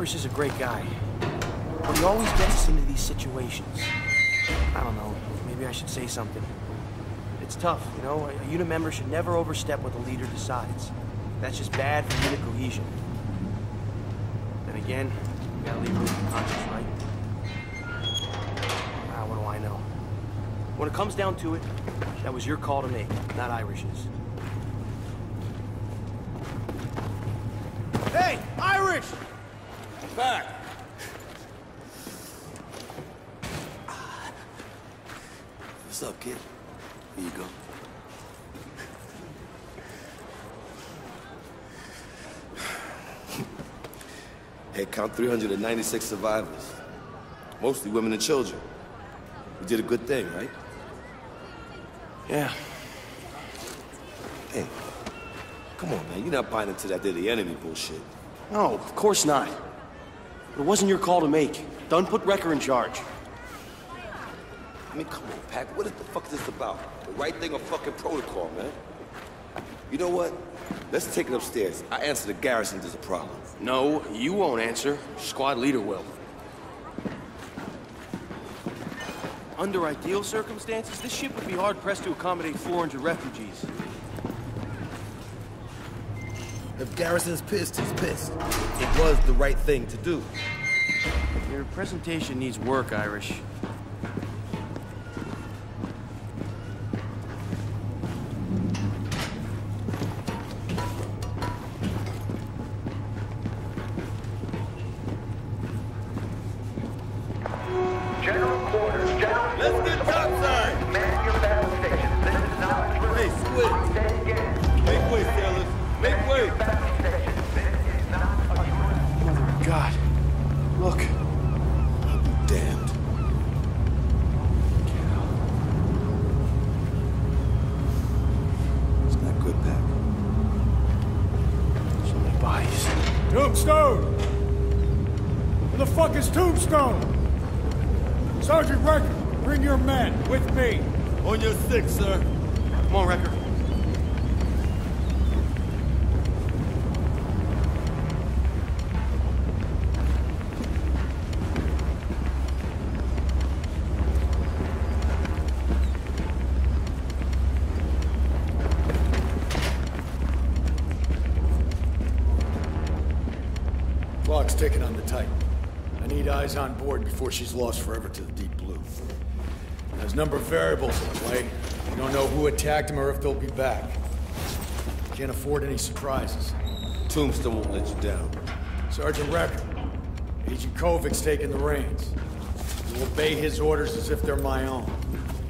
Irish is a great guy, but he always gets us into these situations. I don't know, maybe I should say something. It's tough, you know? A, unit member should never overstep what the leader decides. That's just bad for unit cohesion. Then again, you gotta leave room for conscience, right? Ah, what do I know? When it comes down to it, that was your call to make, not Irish's. Hey, Irish! Back! What's up, kid? Here you go. Head count 396 survivors. Mostly women and children. We did a good thing, right? Yeah, Hey, come on, man. You're not buying into that they're the enemy bullshit. No, of course not. It wasn't your call to make. Dunn put Recker in charge. I mean, come on, Pac. What the fuck is this about? The right thing or fucking protocol, man? You know what? Let's take it upstairs. I answer the garrison there's a problem. No, you won't answer. Squad leader will. Under ideal circumstances, this ship would be hard-pressed to accommodate 400 refugees. If Garrison's pissed, he's pissed. It was the right thing to do. Your presentation needs work, Irish. General quarters, general Let's get topside! Man your battle stations. This is not a drill. Hey, Squid! Tombstone! Where the fuck is Tombstone? Sergeant Recker, bring your men with me. On your six, sir. Come on, Recker. Ticking on the Titan. I need eyes on board before she's lost forever to the deep blue. There's a number of variables in play. We don't know who attacked them or if they'll be back. Can't afford any surprises. Tombstone won't let you down. Sergeant Recker, Agent Kovic's taking the reins. You obey his orders as if they're my own.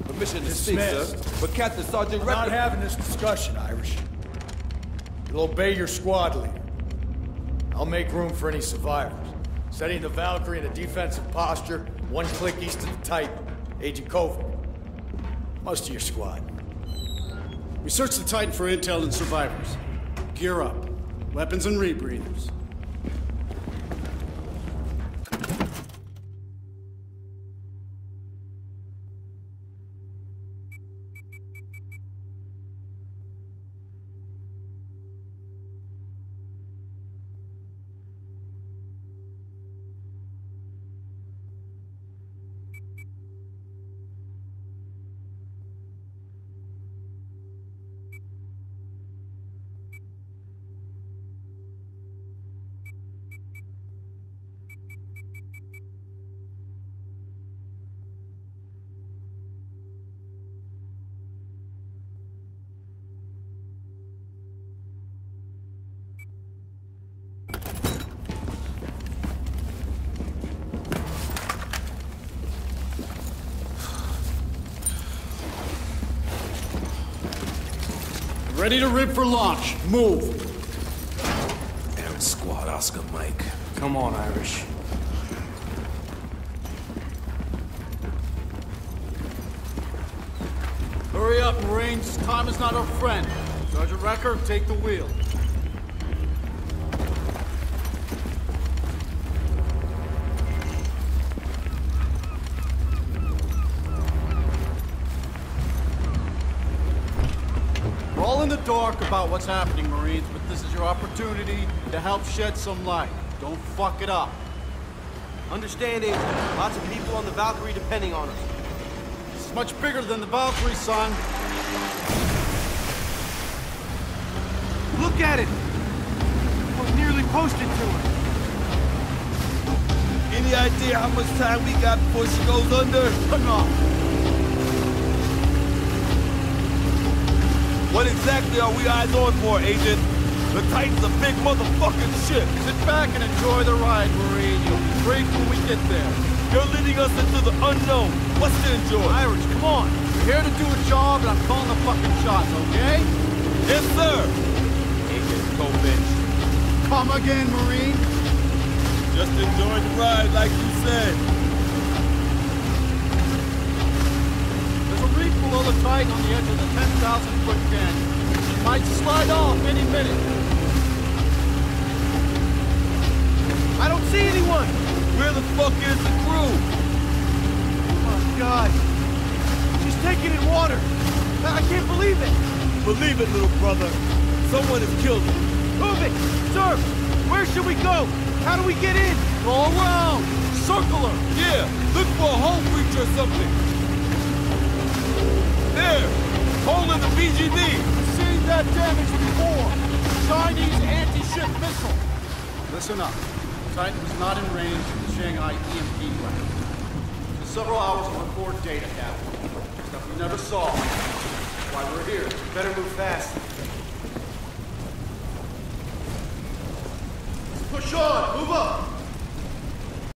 Permission to speak, sir. But Captain Sergeant We're not having this discussion, Irish. You'll obey your squad leader. I'll make room for any survivors. Setting the Valkyrie in a defensive posture, one click east of the Titan. Agent Kovic. Most of your squad. We searched the Titan for intel and survivors. Gear up. Weapons and rebreathers. Ready to rip for launch. Move. Aaron Squad, Oscar Mike. Come on, Irish. Hurry up, Marines. Time is not our friend. Sergeant Recker, take the wheel. We're all in the dark about what's happening, Marines, but this is your opportunity to help shed some light. Don't fuck it up. Understand, Understanding, lots of people on the Valkyrie depending on us. It's much bigger than the Valkyrie, son. Look at it! We're nearly posted to it. Any idea how much time we got before she goes under? Enough. What exactly are we eyes on for, Agent? The Titan's a big motherfucking ship. Sit back and enjoy the ride, Marine. You'll be great when we get there. You're leading us into the unknown. What's to enjoy? Irish, come on! We're here to do a job, and I'm calling the fucking shots, okay? Yes, sir. Agent Kovic. Come again, Marine. Just enjoy the ride, like you said. There's a reef below the Titan on the edge of the 10,000 Might slide off any minute. I don't see anyone! Where the fuck is the crew? Oh my god. She's taking in water. I I can't believe it. Believe it, little brother. Someone has killed her. Move it! Sir! Where should we go? How do we get in? Go around! Circle her! Yeah, look for a hole breach or something. That damage before. Chinese anti-ship missile. Listen up. Titan was not in range of the Shanghai EMP weapon. For several hours of record data captured. Stuff we never saw. Why we're here. Better move fast. Push on! Move up!